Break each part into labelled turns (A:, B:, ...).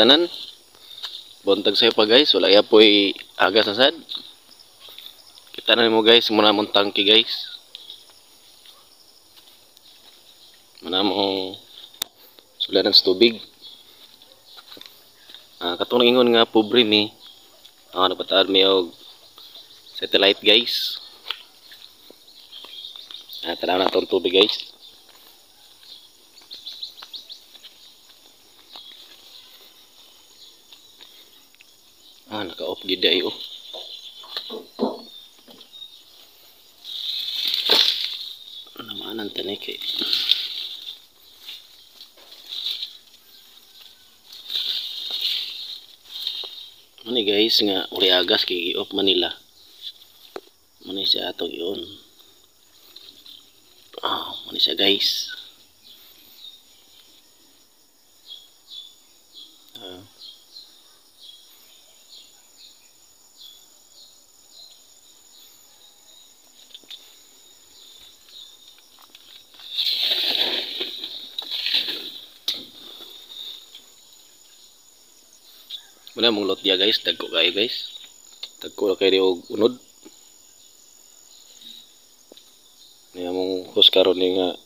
A: tanan. Buntag sa'yo pa guys. Wala ya po'y agas na sad. Kita na mo guys. Muna mong tangki guys. Muna mong sulanan sa tubig. Ah, katong ingon nga pobre mi ah, napataan mi og satellite guys. Ah, tanaw na itong tubig guys Ah, naka-off gid ay oh. Namanan tani kay. Mani guys nga uri agas kay i-off Manila. Mani siya ato yun. Ah, mani siya guys. Muna mong lot dia guys, dagko kayo guys. Dagko na kayo og unod. Niya mong host karon ni nga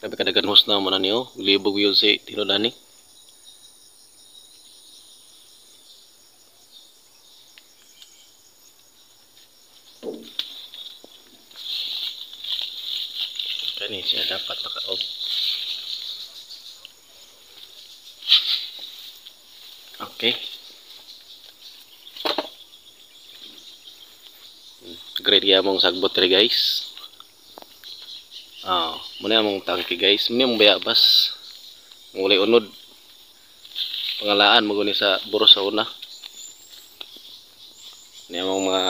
A: Grabe kadagan host na mo na niyo. Libog yun si tinudani. Kani siya dapat naka-off. Okay. Grade kaya mong sagbot rin guys. Ah, muna mong tangki guys. Muna mong bayabas. Muli unod. Pangalaan mo guni sa buros sa una. Niya mong mga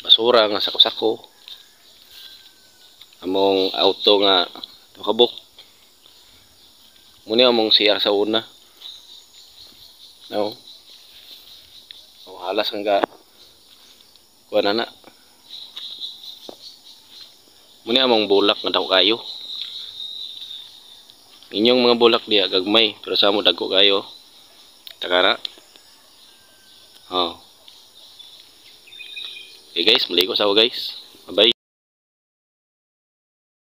A: basura nga sako-sako. Among auto nga nakabok. Muna mong CR sa una. No. Oh, halas ang ga kuha na na. Muna among bulak nga daw kayo. Inyong mga bulak diya gagmay pero sa mo dagko kayo. Takara. Oh. Okay guys, muli ko sa guys. Bye.